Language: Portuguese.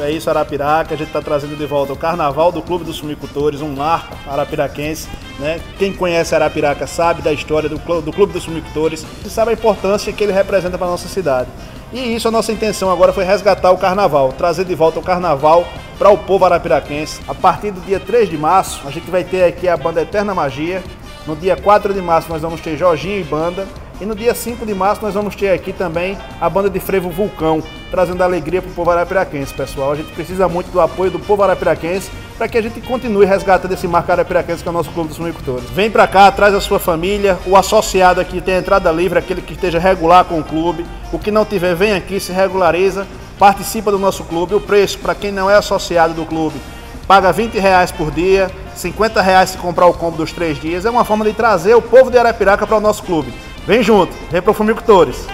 É isso, Arapiraca. A gente está trazendo de volta o Carnaval do Clube dos Fumicultores, um marco arapiraquense. Né? Quem conhece Arapiraca sabe da história do, do Clube dos Fumicultores e sabe a importância que ele representa para a nossa cidade. E isso, a nossa intenção agora foi resgatar o Carnaval, trazer de volta o Carnaval para o povo arapiraquense. A partir do dia 3 de março, a gente vai ter aqui a banda Eterna Magia. No dia 4 de março, nós vamos ter Jorginho e banda. E no dia 5 de março nós vamos ter aqui também a banda de frevo Vulcão, trazendo alegria para o povo arapiraquense, pessoal. A gente precisa muito do apoio do povo arapiraquense para que a gente continue resgatando esse marco arapiraquense que é o nosso clube dos agricultores. Vem para cá, traz a sua família, o associado aqui tem entrada livre, aquele que esteja regular com o clube. O que não tiver, vem aqui, se regulariza, participa do nosso clube. O preço, para quem não é associado do clube, paga 20 reais por dia, 50 reais se comprar o combo dos três dias. É uma forma de trazer o povo de Arapiraca para o nosso clube. Vem junto, vem pro Fumicultores.